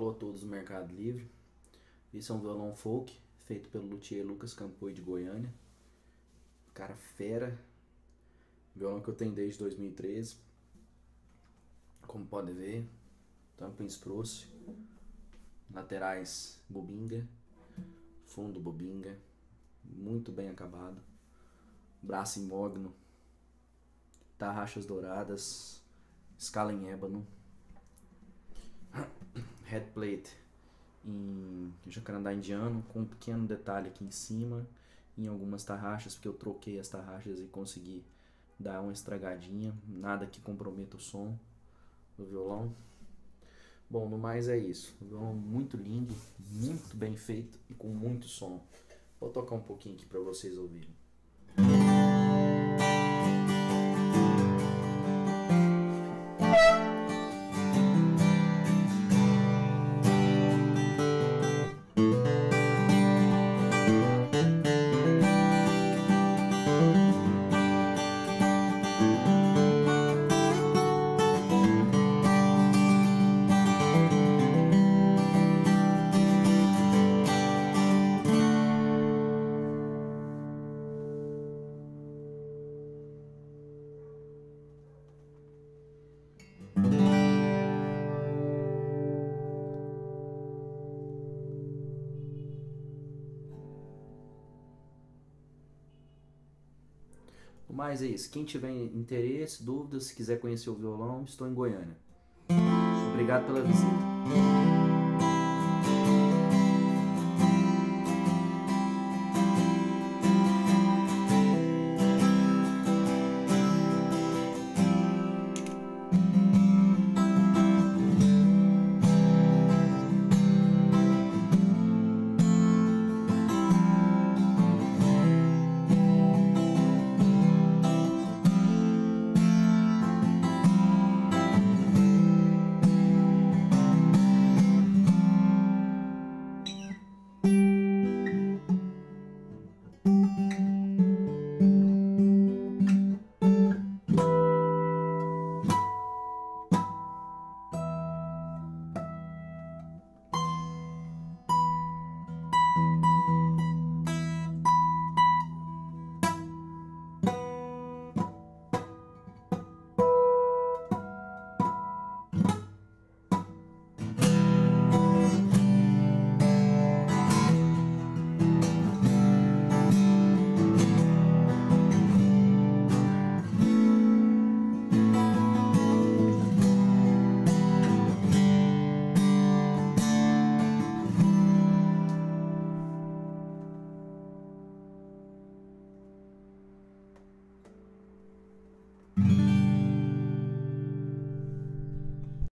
Alô a todos do Mercado Livre. Esse é um violão folk feito pelo luthier Lucas Campoi de Goiânia. Cara fera. Violão que eu tenho desde 2013. Como pode ver, tampa em espruce, laterais bobinga, fundo bobinga, muito bem acabado, braço em mogno, tarraxas douradas, escala em ébano, headplate em jacarandá indiano com um pequeno detalhe aqui em cima em algumas tarraxas porque eu troquei as tarraxas e consegui dar uma estragadinha. Nada que comprometa o som do violão. Bom no mais é isso. Um violão muito lindo muito bem feito e com muito som. Vou tocar um pouquinho aqui para vocês ouvirem Mas é isso. Quem tiver interesse, dúvidas, se quiser conhecer o violão, estou em Goiânia. Obrigado pela visita.